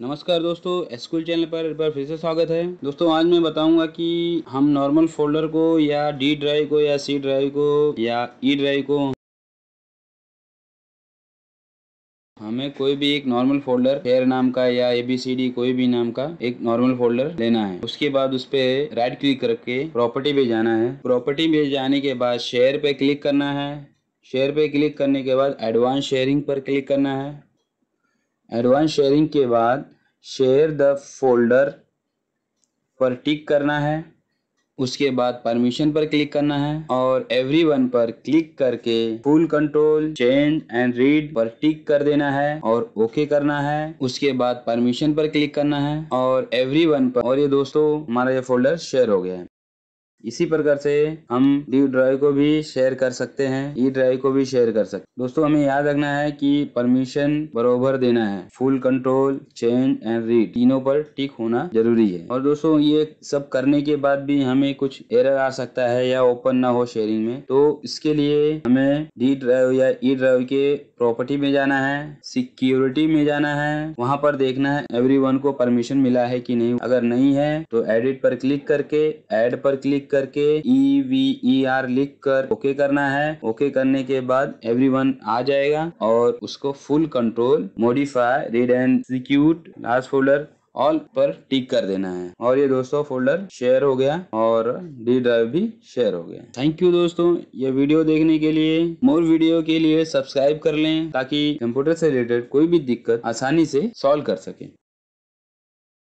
नमस्कार दोस्तों SQL channel पर एक बार फिर से स्वागत है। दोस्तों, आज मैं बताऊँगा कि हम नॉर्मल फोल्डर को या डी ड्राइव को या सी ड्राइव को या ई ड्राइव को हमें कोई भी एक नॉर्मल फोल्डर शेयर नाम का या ए बी सी डी कोई भी नाम का एक नॉर्मल फोल्डर लेना है। उसके बाद उस पर राइट क्लिक करके प्रॉपर्टी पे जाना है। प्रॉपर्टी पे जाने के बाद शेयर पे क्लिक करना है। शेयर पे क्लिक करने के बाद एडवांस शेयरिंग पर क्लिक करना है। एडवांस शेयरिंग के बाद शेयर द फोल्डर पर टिक करना है। उसके बाद परमिशन पर क्लिक करना है और एवरीवन पर क्लिक करके full control change and read पर टिक कर देना है और ओके okay करना है। उसके बाद परमिशन पर क्लिक करना है और एवरीवन पर और ये दोस्तों, हमारा ये फोल्डर शेयर हो गया है। इसी प्रकार से हम डी ड्राइव को भी शेयर कर सकते हैं ई ड्राइव को भी शेयर कर सकते हैं। दोस्तों, हमें याद रखना है कि परमिशन बरोबर देना है। Full control change and read तीनों पर टिक होना ज़रूरी है। और दोस्तों, ये सब करने के बाद भी हमें कुछ एरर आ सकता है या ओपन ना हो शेयरिंग में। तो इसके लिए हमें डी ड्राइव या ई ड्राइव के प्रॉपर्टी में जाना है सिक्योरिटी में जाना है, वहाँ पर देखना है एवरीवन को परमिशन मिला है कि नहीं। अगर नहीं है तो एडिट पर क्लिक करके एड पर क्लिक करके ई वी ई आर लिख कर ओके करना है। ओके करने के बाद एवरीवन आ जाएगा और उसको full control modify read and execute last folder all पर टिक कर देना है। और ये दोस्तों फोल्डर शेयर हो गया और डी ड्राइव भी शेयर हो गया। थैंक यू दोस्तों। ये वीडियो देखने के लिए मोर वीडियो के लिए सब्सक्राइब कर लें ताकि कंप्यूटर से रिलेटेड कोई भी दिक्कत आसानी से सॉल्व कर सके।